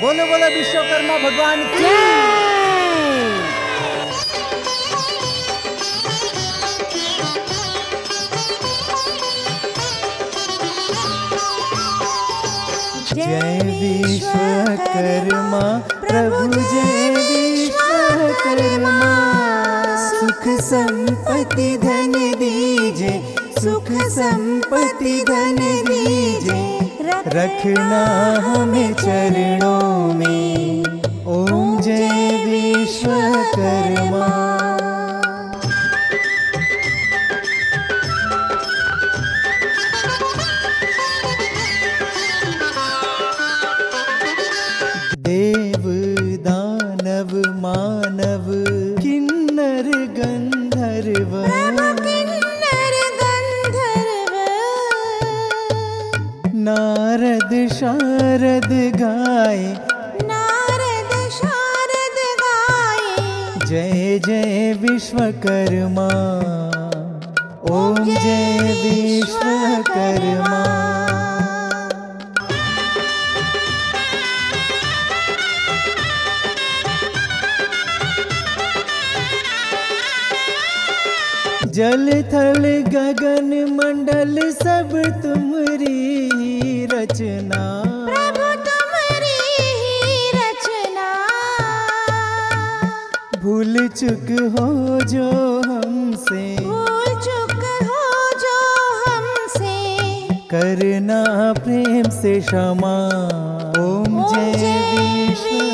बोलो बोलो विश्वकर्मा भगवान की। जय विश्वकर्मा प्रभु जय विश्व सुख संपत्ति धन दीजे सुख संपत्ति धन दीजे रखना हमें चरणों में, ओम जय विश्वकर्मा। देव दानव किन्नर गंधर्व। नारद शारद गाय। नारद शारद गाये जय जय विश्वकर्मा। ओम जय विश्वकर्मा। जल थल गगन मंडल सब तुम्हारी रचना। प्रभु तुम्हारी ही रचना। भूल चुक हो जो हमसे। भूल चुक हो जो हमसे। करना प्रेम से क्षमा। ओम जय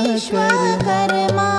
विश्वकर्मा।